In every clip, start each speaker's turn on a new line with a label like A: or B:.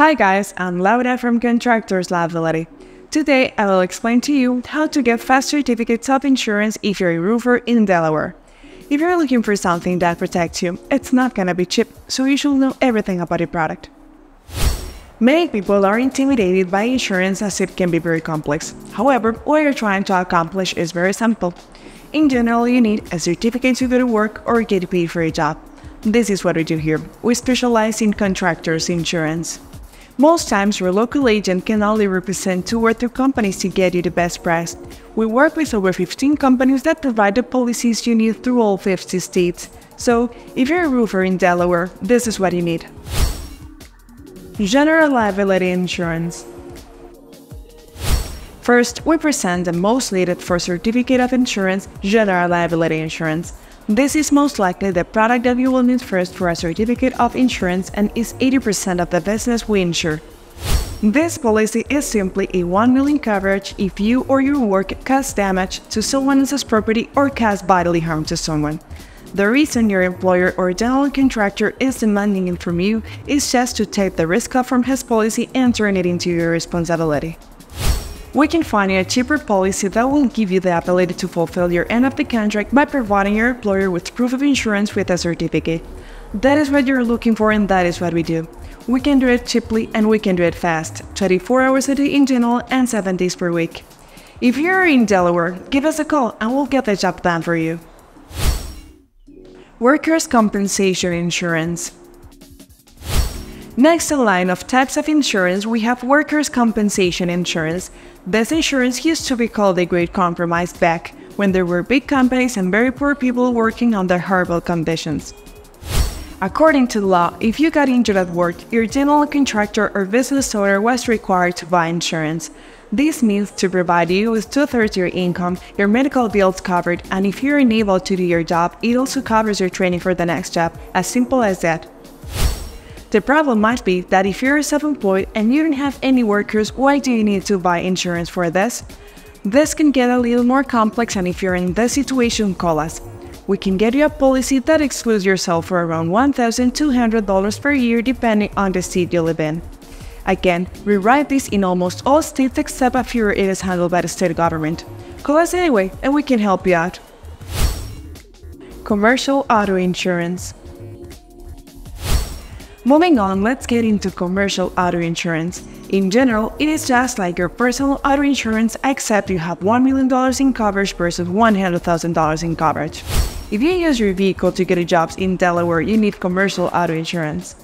A: Hi guys, I'm Laura from Contractors Liability. Today I will explain to you how to get fast certificates of insurance if you're a roofer in Delaware. If you're looking for something that protects you, it's not gonna be cheap, so you should know everything about the product. Many people are intimidated by insurance as it can be very complex. However, what you're trying to accomplish is very simple. In general, you need a certificate to to work or get paid for a job. This is what we do here. We specialize in contractors insurance. Most times, your local agent can only represent two or three companies to get you the best price. We work with over 15 companies that provide the policies you need through all 50 states. So, if you're a roofer in Delaware, this is what you need. General Liability Insurance First, we present the most needed for Certificate of Insurance General Liability Insurance. This is most likely the product that you will need first for a certificate of insurance and is 80% of the business we insure. This policy is simply a 1 million coverage if you or your work cause damage to someone else's property or cause bodily harm to someone. The reason your employer or general contractor is demanding it from you is just to take the risk off from his policy and turn it into your responsibility we can find you a cheaper policy that will give you the ability to fulfill your end of the contract by providing your employer with proof of insurance with a certificate. That is what you're looking for and that is what we do. We can do it cheaply and we can do it fast, 24 hours a day in general and 7 days per week. If you're in Delaware, give us a call and we'll get the job done for you. Workers' Compensation Insurance Next in line of types of insurance, we have workers' compensation insurance. This insurance used to be called the Great Compromise back when there were big companies and very poor people working under horrible conditions. According to law, if you got injured at work, your general contractor or business owner was required to buy insurance. This means to provide you with two-thirds of your income, your medical bills covered, and if you're unable to do your job, it also covers your training for the next job, as simple as that. The problem might be that if you're self-employed and you don't have any workers, why do you need to buy insurance for this? This can get a little more complex and if you're in this situation, call us. We can get you a policy that excludes yourself for around $1,200 per year depending on the state you live in. Again, we write this in almost all states except a few it is handled by the state government. Call us anyway and we can help you out. Commercial Auto Insurance Moving on, let's get into commercial auto insurance. In general, it is just like your personal auto insurance except you have $1 million in coverage versus $100,000 in coverage. If you use your vehicle to get a job in Delaware, you need commercial auto insurance.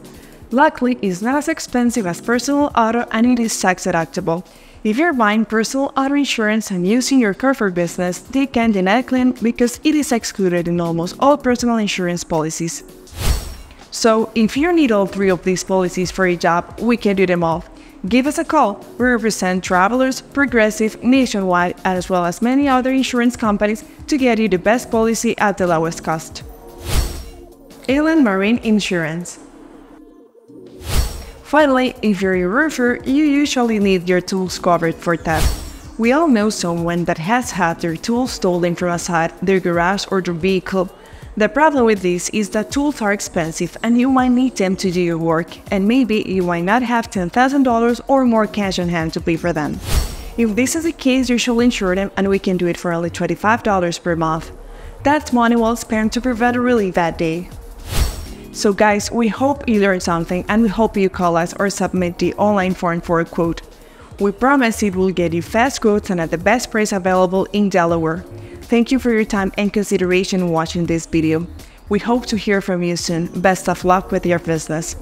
A: Luckily, it's not as expensive as personal auto and it is tax deductible. If you're buying personal auto insurance and using your car for business, they can deny claim because it is excluded in almost all personal insurance policies. So if you need all three of these policies for a job, we can do them all. Give us a call. We represent Travelers, Progressive, Nationwide, as well as many other insurance companies to get you the best policy at the lowest cost. Inland Marine Insurance Finally, if you're a roofer, you usually need your tools covered for theft. We all know someone that has had their tools stolen from a outside their garage or their vehicle the problem with this is that tools are expensive and you might need them to do your work, and maybe you might not have $10,000 or more cash on hand to pay for them. If this is the case, you should insure them and we can do it for only $25 per month. That's money well spent to prevent a really bad day. So guys, we hope you learned something and we hope you call us or submit the online form for a quote. We promise it will get you fast quotes and at the best price available in Delaware. Thank you for your time and consideration watching this video. We hope to hear from you soon. Best of luck with your business.